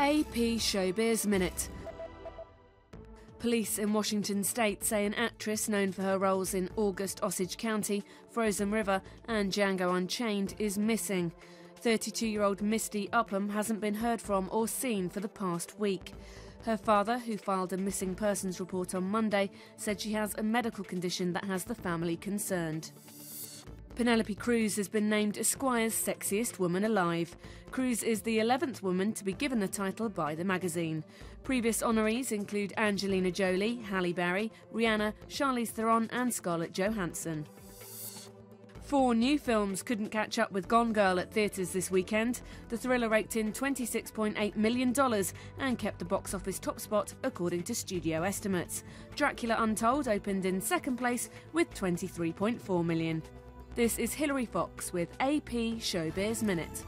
AP Showbiz Minute. Police in Washington state say an actress known for her roles in August Osage County, Frozen River, and Django Unchained is missing. 32 year old Misty Upham hasn't been heard from or seen for the past week. Her father, who filed a missing persons report on Monday, said she has a medical condition that has the family concerned. Penelope Cruz has been named Esquire's sexiest woman alive. Cruz is the 11th woman to be given the title by the magazine. Previous honorees include Angelina Jolie, Halle Berry, Rihanna, Charlize Theron, and Scarlett Johansson. Four new films couldn't catch up with Gone Girl at theatres this weekend. The thriller raked in $26.8 million and kept the box office top spot, according to studio estimates. Dracula Untold opened in second place with $23.4 million. This is Hilary Fox with AP Showbiz Minute.